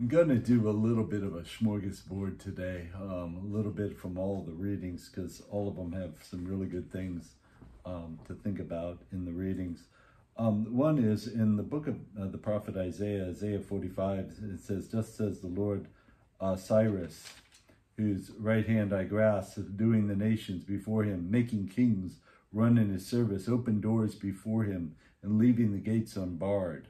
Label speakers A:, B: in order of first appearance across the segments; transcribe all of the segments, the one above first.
A: I'm going to do a little bit of a smorgasbord today, um, a little bit from all the readings because all of them have some really good things um, to think about in the readings. Um, one is in the book of uh, the prophet Isaiah, Isaiah 45, it says, Just says the Lord uh, Cyrus, whose right hand I grasp, doing the nations before him, making kings run in his service, open doors before him, and leaving the gates unbarred.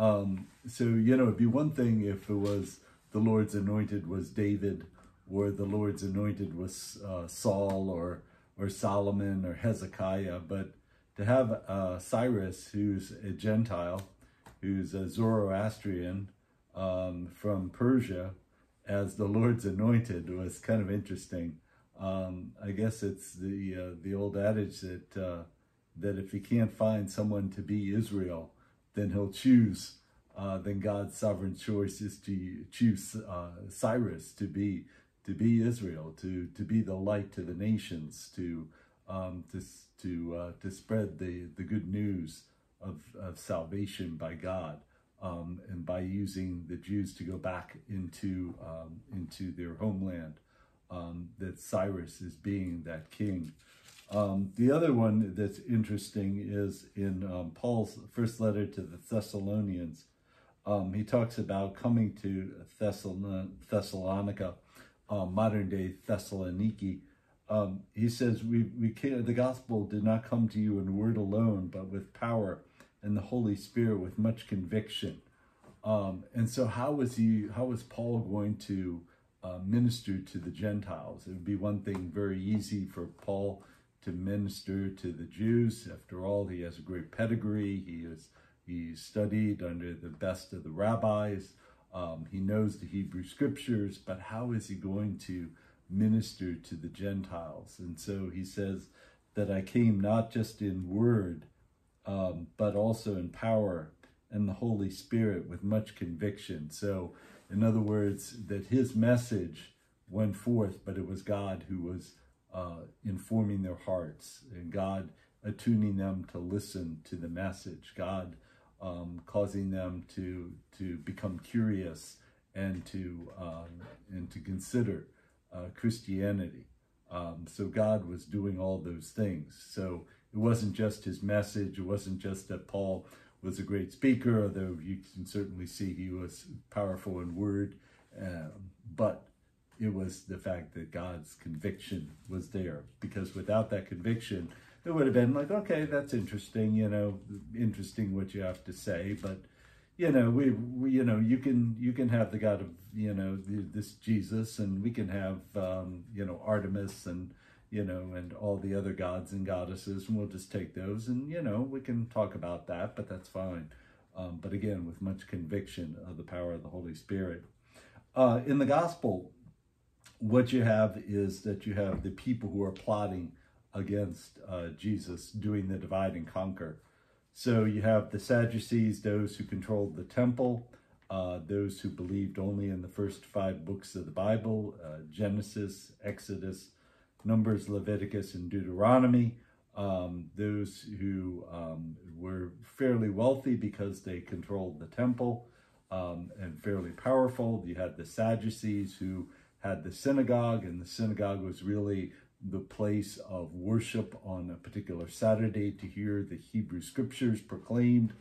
A: Um, so, you know, it'd be one thing if it was the Lord's anointed was David or the Lord's anointed was uh, Saul or, or Solomon or Hezekiah, but to have uh, Cyrus, who's a Gentile, who's a Zoroastrian um, from Persia, as the Lord's anointed was kind of interesting. Um, I guess it's the uh, the old adage that uh, that if you can't find someone to be Israel, then he'll choose, uh, then God's sovereign choice is to choose uh, Cyrus to be to be Israel, to to be the light to the nations, to um, to to uh, to spread the the good news of of salvation by God, um, and by using the Jews to go back into um, into their homeland. Um, that Cyrus is being that king. Um, the other one that's interesting is in um, Paul's first letter to the Thessalonians. Um, he talks about coming to Thessalonica, uh, modern day Thessaloniki. Um, he says, we, we can, the gospel did not come to you in word alone, but with power and the Holy Spirit with much conviction. Um, and so how was he, how was Paul going to uh, minister to the Gentiles? It would be one thing very easy for Paul to minister to the Jews. After all, he has a great pedigree. He is he studied under the best of the rabbis. Um, he knows the Hebrew scriptures, but how is he going to minister to the Gentiles? And so he says that I came not just in word, um, but also in power and the Holy Spirit with much conviction. So, in other words, that his message went forth, but it was God who was uh, informing their hearts and God attuning them to listen to the message, God um, causing them to to become curious and to um, and to consider uh, Christianity. Um, so God was doing all those things. So it wasn't just his message. It wasn't just that Paul was a great speaker, although you can certainly see he was powerful in word. Um, but it was the fact that God's conviction was there. Because without that conviction, it would have been like, okay, that's interesting, you know, interesting what you have to say, but you know, we, we you know, you can you can have the God of you know this Jesus, and we can have um, you know Artemis and you know and all the other gods and goddesses, and we'll just take those, and you know, we can talk about that, but that's fine. Um, but again, with much conviction of the power of the Holy Spirit. Uh, in the gospel, what you have is that you have the people who are plotting against uh, Jesus doing the divide and conquer. So you have the Sadducees, those who controlled the temple, uh, those who believed only in the first five books of the Bible, uh, Genesis, Exodus, Numbers, Leviticus, and Deuteronomy. Um, those who um, were fairly wealthy because they controlled the temple um, and fairly powerful. You had the Sadducees who had the synagogue, and the synagogue was really the place of worship on a particular Saturday to hear the Hebrew scriptures proclaimed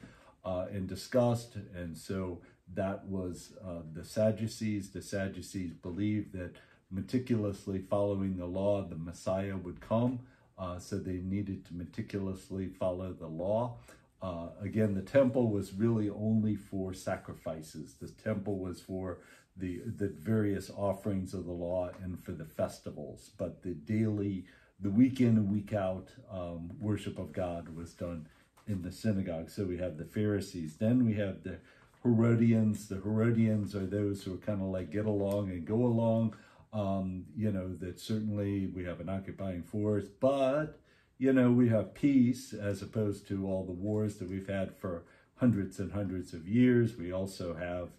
A: uh, and discussed. And so that was uh, the Sadducees. The Sadducees believed that meticulously following the law, the Messiah would come. Uh, so they needed to meticulously follow the law. Uh, again, the temple was really only for sacrifices. The temple was for the, the various offerings of the law and for the festivals. But the daily, the week in and week out um, worship of God was done in the synagogue. So we have the Pharisees. Then we have the Herodians. The Herodians are those who are kind of like get along and go along. Um, you know, that certainly we have an occupying force, but, you know, we have peace as opposed to all the wars that we've had for hundreds and hundreds of years. We also have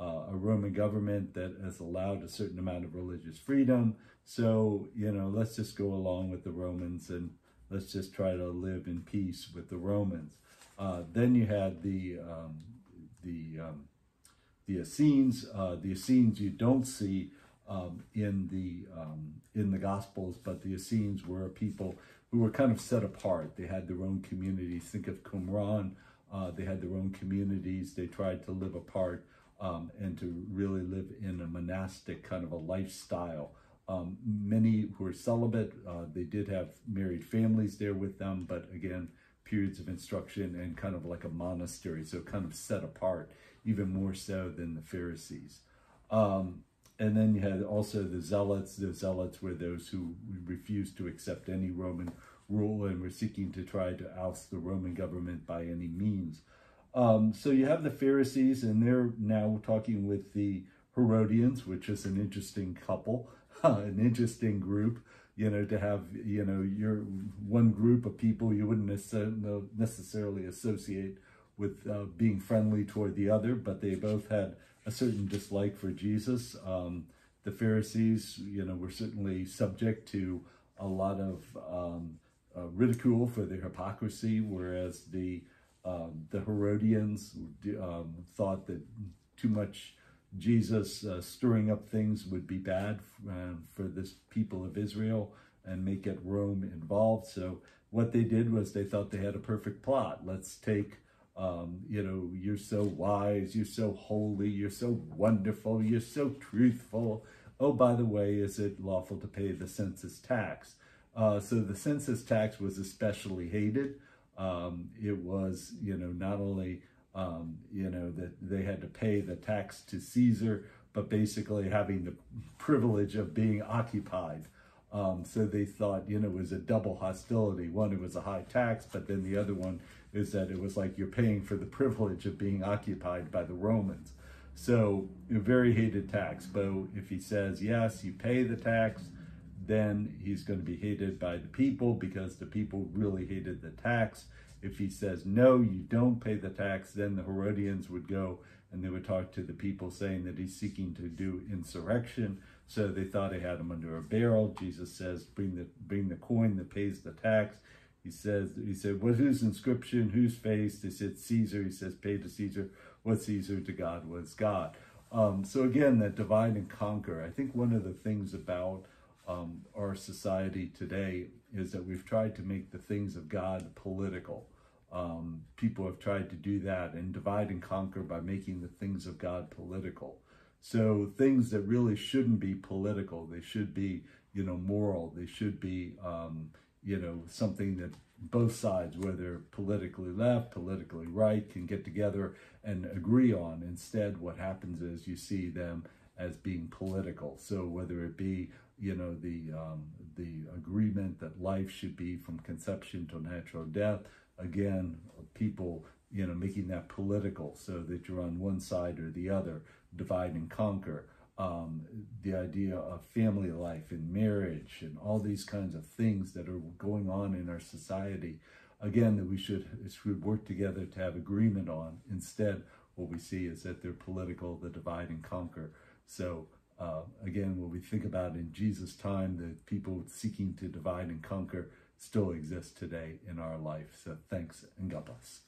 A: uh, a Roman government that has allowed a certain amount of religious freedom. So, you know, let's just go along with the Romans and let's just try to live in peace with the Romans. Uh, then you had the, um, the um, the Essenes. Uh, the Essenes you don't see um, in the um, in the Gospels, but the Essenes were a people who were kind of set apart. They had their own communities. Think of Qumran. Uh, they had their own communities. They tried to live apart um, and to really live in a monastic kind of a lifestyle. Um, many who were celibate, uh, they did have married families there with them, but again, periods of instruction and kind of like a monastery, so kind of set apart, even more so than the Pharisees. Um, and then you had also the zealots. The zealots were those who refused to accept any Roman rule and were seeking to try to oust the Roman government by any means. Um, so you have the Pharisees, and they're now talking with the Herodians, which is an interesting couple, an interesting group. You know, to have you know your one group of people you wouldn't necessarily associate with uh, being friendly toward the other, but they both had a certain dislike for Jesus. Um, the Pharisees, you know, were certainly subject to a lot of um, uh, ridicule for their hypocrisy, whereas the um, the Herodians um, thought that too much Jesus uh, stirring up things would be bad uh, for this people of Israel and make it Rome involved. So what they did was they thought they had a perfect plot. Let's take um, you know, you're so wise, you're so holy, you're so wonderful, you're so truthful. Oh, by the way, is it lawful to pay the census tax? Uh, so the census tax was especially hated. Um, it was, you know, not only, um, you know, that they had to pay the tax to Caesar, but basically having the privilege of being occupied. Um, so they thought, you know, it was a double hostility. One, it was a high tax, but then the other one is that it was like you're paying for the privilege of being occupied by the Romans. So a very hated tax. But if he says, yes, you pay the tax, then he's going to be hated by the people because the people really hated the tax. If he says, no, you don't pay the tax, then the Herodians would go and they would talk to the people saying that he's seeking to do insurrection. So they thought he had him under a barrel. Jesus says, bring the, bring the coin that pays the tax. He says, he said, what, whose inscription, whose face? They said, Caesar. He says, pay to Caesar what Caesar to God was God. Um, so again, that divide and conquer. I think one of the things about um, our society today is that we've tried to make the things of God political. Um, people have tried to do that and divide and conquer by making the things of God political. So things that really shouldn't be political, they should be, you know, moral. They should be, um, you know, something that both sides, whether politically left, politically right, can get together and agree on. Instead, what happens is you see them as being political. So whether it be, you know, the um, the agreement that life should be from conception to natural death, again, people, you know, making that political so that you're on one side or the other, divide and conquer um, the idea of family life and marriage and all these kinds of things that are going on in our society, again, that we should, should work together to have agreement on. Instead, what we see is that they're political, the divide and conquer. So uh, again, when we think about in Jesus' time, the people seeking to divide and conquer still exist today in our life. So thanks and God bless.